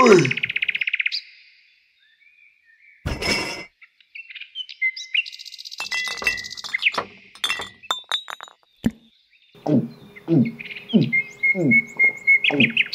어이. 음, 음, 음, 음, 음.